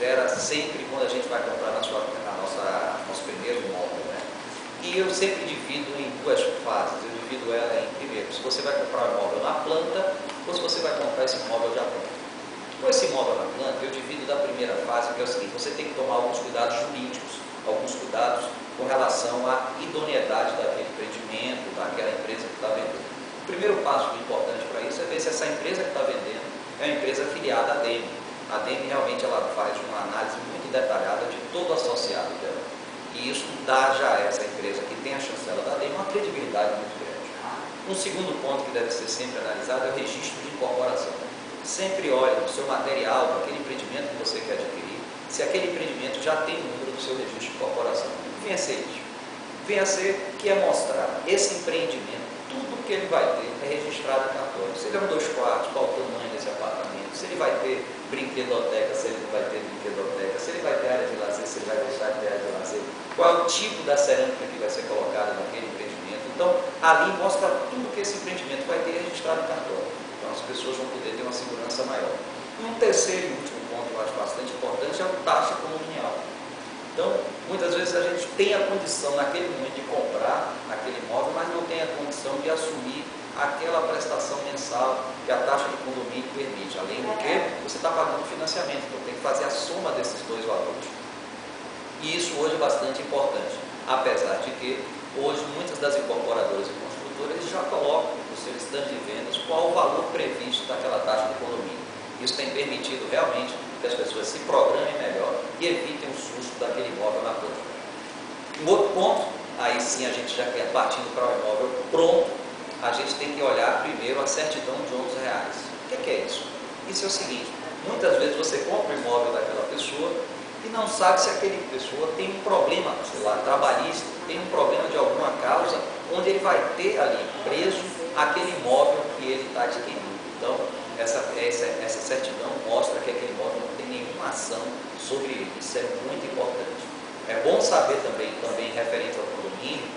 gera sempre quando a gente vai comprar na sua, a nossa, nosso primeiro imóvel. Né? E eu sempre divido em duas fases. Eu divido ela em, primeiro, se você vai comprar um imóvel na planta ou se você vai comprar esse imóvel já pronto. Com esse imóvel na planta, eu divido da primeira fase, que é o seguinte, você tem que tomar alguns cuidados jurídicos, alguns cuidados com relação à idoneidade daquele empreendimento, daquela empresa que está vendendo. O primeiro passo importante para isso é ver se essa empresa que está vendendo é uma empresa afiliada à DEM a DEM realmente ela faz uma análise muito detalhada de todo associado dela. E isso dá já a essa empresa que tem a chancela da DEM uma credibilidade muito grande. Um segundo ponto que deve ser sempre analisado é o registro de incorporação. Sempre olhe no seu material, para aquele empreendimento que você quer adquirir, se aquele empreendimento já tem o número do seu registro de incorporação. Venha ser isso. Venha ser que é mostrar esse empreendimento, tudo que ele vai ter é registrado em cartório. Se ele é um brinquedoteca, se ele vai ter brinquedoteca, se ele vai ter área de lazer, se ele vai deixar de ter área de lazer, qual é o tipo da cerâmica que vai ser colocada naquele empreendimento. Então, ali mostra tudo que esse empreendimento vai ter registrado em cartório. Então, as pessoas vão poder ter uma segurança maior. E um terceiro e último ponto eu acho bastante importante é o taxa condominial. Então, muitas vezes a gente tem a condição naquele momento de comprar aquele imóvel, mas não tem a condição de assumir aquela prestação mensal que a taxa de permite. Além do que, você está pagando financiamento, então tem que fazer a soma desses dois valores. E isso hoje é bastante importante, apesar de que hoje muitas das incorporadoras e construtoras já colocam no seu estande de vendas qual o valor previsto daquela taxa de condomínio. Isso tem permitido realmente que as pessoas se programem melhor e evitem o susto daquele imóvel na planta. Um outro ponto, aí sim a gente já quer partindo para o imóvel pronto, a gente tem que olhar primeiro a certidão de 11 reais. O que é isso? Isso é o seguinte, muitas vezes você compra o imóvel daquela pessoa e não sabe se aquele pessoa tem um problema, sei lá, trabalhista, tem um problema de alguma causa, onde ele vai ter ali preso aquele imóvel que ele está adquirindo. Então, essa, essa, essa certidão mostra que aquele imóvel não tem nenhuma ação sobre ele. Isso é muito importante. É bom saber também, também referente ao condomínio,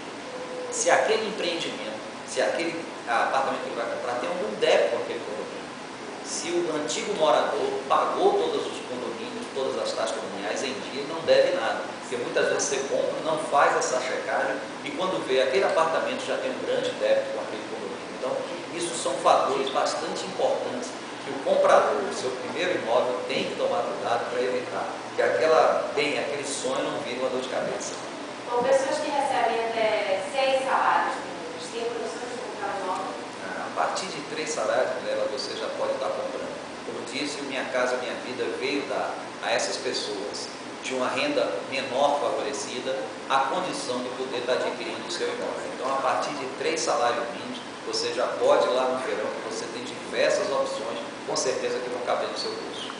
se aquele empreendimento, se aquele apartamento que ele vai comprar tem algum débito com aquele condomínio. Se o antigo morador pagou todos os condomínios, todas as taxas condominiais em dia, não deve nada. Porque muitas vezes você compra, não faz essa checagem e quando vê aquele apartamento já tem um grande débito com aquele condomínio. Então, isso são fatores bastante importantes que o comprador, o seu primeiro imóvel, tem que tomar cuidado para evitar que aquela bem, aquele sonho não vire uma dor de cabeça. Bom, pessoas que recebem até seis salários mínimos, têm condições de comprar um imóvel? A partir de três salários, Lela, você já pode estar comprando. Como disse, o Minha Casa Minha Vida veio dar a essas pessoas de uma renda menor favorecida a condição de poder estar adquirindo o seu imóvel. Então, a partir de três salários mínimos, você já pode ir lá no feirão, que você tem diversas opções, com certeza que vão caber no seu bolso.